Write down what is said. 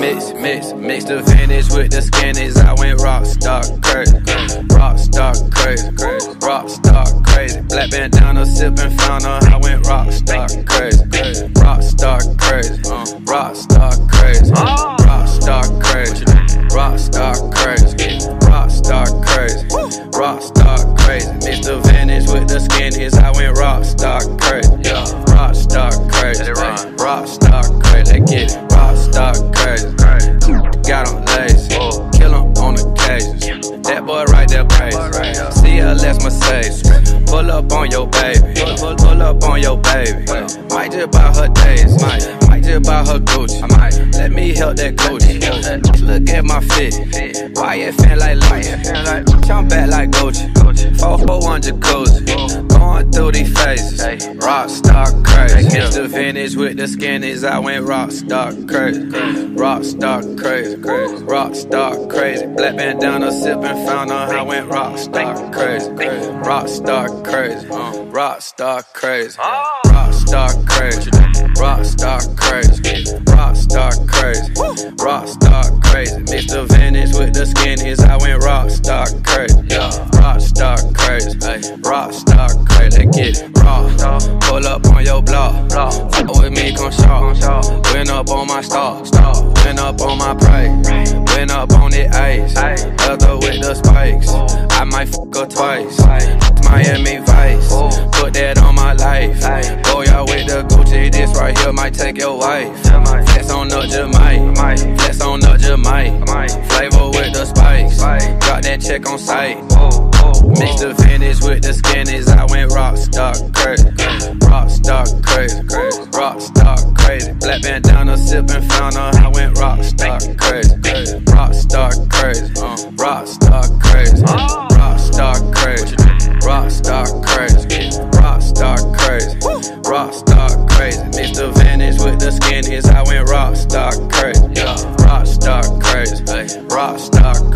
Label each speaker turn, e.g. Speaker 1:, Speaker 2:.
Speaker 1: Mix, mix, mix the vintage with the skinnies. I went rock star crazy, rock star crazy, rock star crazy. Black bandana sipping fountain. I went rock the skinnies. I went rock star crazy, rock star crazy, rock star crazy. Let's get it. Rockstar crazy. Got him lazy. Kill him on occasions. That boy right there crazy. CLS Mercedes. Pull up on your baby. Pull up on your baby. Might just buy her days. Might, might just buy her Gucci. Might. Let me help that Gucci. Look at my fit. Why it feel like Gucci? Jump back like Gucci. 441 jacuzzi. Rockstar crazy. Catch the vintage with the skinnies. I went rockstar crazy. Rockstar crazy. Rockstar crazy. Black bandana sipping fountain. I went rockstar crazy. Rockstar crazy. Rockstar crazy. Rockstar crazy. Rockstar crazy. Rockstar crazy. Rockstar crazy. Mix the vintage with the skinnies. I went rockstar crazy. Rockstar crazy. Rockstar crazy. Get it. Pull up on your block. Fuck with me, come short. Went up on my star. Went up on my praise. Went up on the ace. Leather with the spikes. I might fuck her twice. Miami Vice. Put that on my life. Go y'all with the Gucci. This right here might take your wife. Flex on the Jamaica. Flex on the Jamaica. Flavor with the spikes. Got that check on sight. Mix the vintage with the skinnies. I went rock rockstar crazy. Crazy. Rockstar crazy. Black bandana sipping fountain. I went rockstar crazy. Rockstar crazy. Rockstar crazy. Uh. Rockstar crazy. Rockstar crazy. Rockstar crazy. Rockstar crazy. Mr. the vintage with the skinnies. I went crazy. Rockstar crazy. Rockstar crazy. Let's get it.